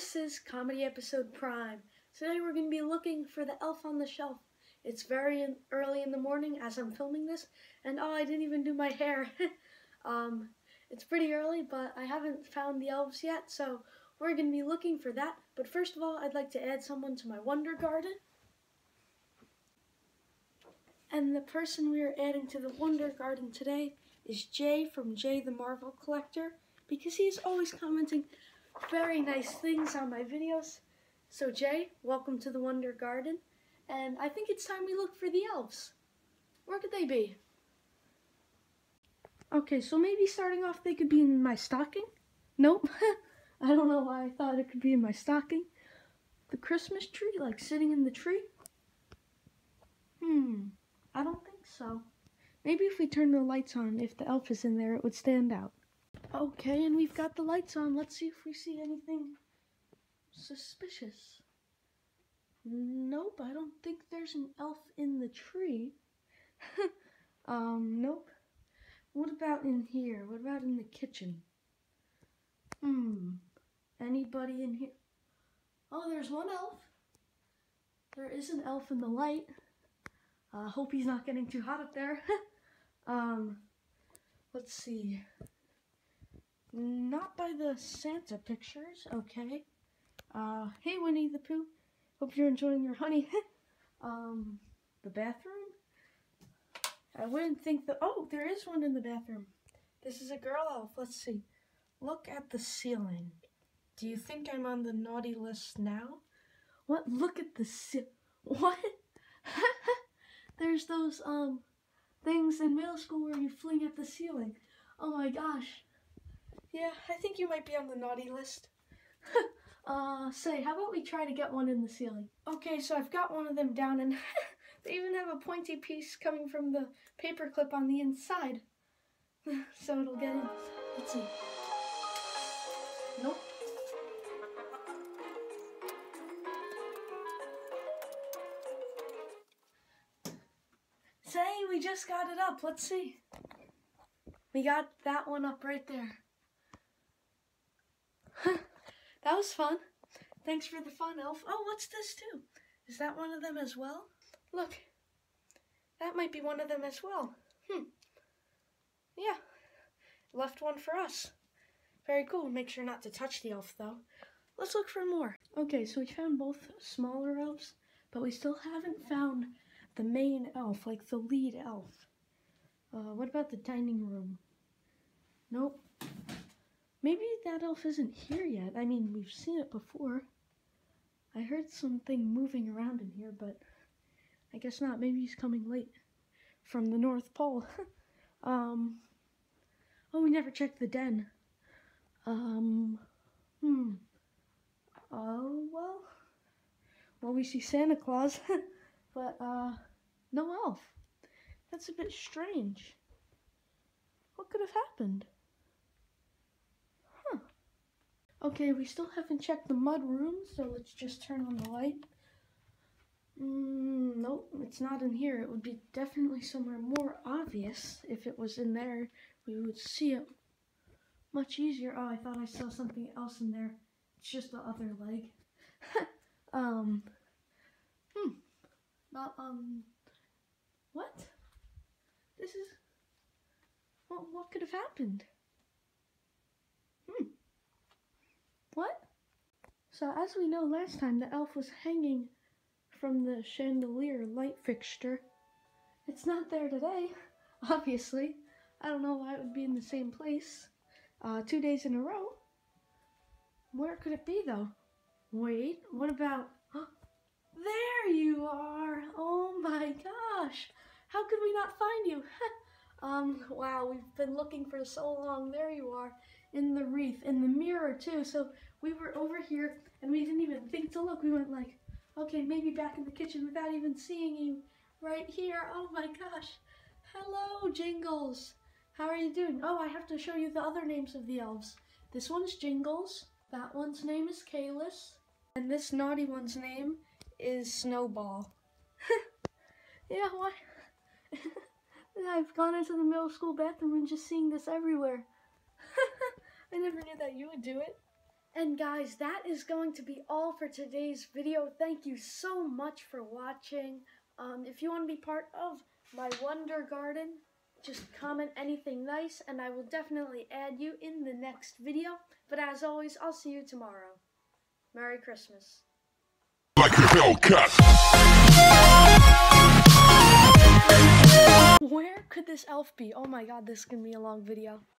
This is Comedy Episode Prime. Today we're going to be looking for the elf on the shelf. It's very early in the morning as I'm filming this, and oh, I didn't even do my hair. um, it's pretty early, but I haven't found the elves yet, so we're going to be looking for that. But first of all, I'd like to add someone to my Wonder Garden. And the person we are adding to the Wonder Garden today is Jay from Jay the Marvel Collector because he is always commenting very nice things on my videos. So Jay, welcome to the Wonder Garden. And I think it's time we look for the elves. Where could they be? Okay, so maybe starting off they could be in my stocking? Nope. I don't know why I thought it could be in my stocking. The Christmas tree, like sitting in the tree? Hmm, I don't think so. Maybe if we turn the lights on, if the elf is in there, it would stand out. Okay, and we've got the lights on. Let's see if we see anything suspicious. Nope, I don't think there's an elf in the tree. um, nope. What about in here? What about in the kitchen? Hmm. Anybody in here? Oh, there's one elf. There is an elf in the light. I uh, hope he's not getting too hot up there. um, let's see. Not by the Santa pictures, okay. Uh, hey Winnie the Pooh. Hope you're enjoying your honey. um, the bathroom? I wouldn't think that, oh, there is one in the bathroom. This is a girl elf, let's see. Look at the ceiling. Do you think I'm on the naughty list now? What? Look at the ceiling. What? There's those, um, things in middle school where you fling at the ceiling. Oh my gosh. Yeah, I think you might be on the naughty list. uh, say, how about we try to get one in the ceiling? Okay, so I've got one of them down and they even have a pointy piece coming from the paper clip on the inside. so it'll get in. Let's see. Nope. Say, we just got it up. Let's see. We got that one up right there. that was fun. Thanks for the fun, Elf. Oh, what's this too? Is that one of them as well? Look, that might be one of them as well. Hmm. Yeah, left one for us. Very cool. Make sure not to touch the elf, though. Let's look for more. Okay, so we found both smaller elves, but we still haven't found the main elf, like the lead elf. Uh, what about the dining room? Nope. Maybe that elf isn't here yet. I mean, we've seen it before. I heard something moving around in here, but I guess not. Maybe he's coming late from the North Pole. um, oh, we never checked the den. Um, hmm. Oh, well. Well, we see Santa Claus, but, uh, no elf. That's a bit strange. What could have happened? Okay, we still haven't checked the mud room, so let's just turn on the light. Mm, nope, it's not in here. It would be definitely somewhere more obvious. If it was in there, we would see it much easier. Oh, I thought I saw something else in there. It's just the other leg. um, hmm, not, um, what? This is, what, what could have happened? What? So as we know last time, the elf was hanging from the chandelier light fixture. It's not there today, obviously. I don't know why it would be in the same place uh, two days in a row. Where could it be though? Wait, what about... there you are! Oh my gosh! How could we not find you? um, wow, we've been looking for so long. There you are in the wreath, in the mirror too. So we were over here and we didn't even think to look. We went like, okay, maybe back in the kitchen without even seeing you right here. Oh my gosh. Hello, Jingles. How are you doing? Oh, I have to show you the other names of the elves. This one's Jingles. That one's name is Kalis. And this naughty one's name is Snowball. yeah, why? I've gone into the middle school bathroom and just seeing this everywhere. I never knew that you would do it. And guys, that is going to be all for today's video. Thank you so much for watching. Um, if you want to be part of my Wonder Garden, just comment anything nice and I will definitely add you in the next video. But as always, I'll see you tomorrow. Merry Christmas. like a. Where could this elf be? Oh my god, this is to be a long video.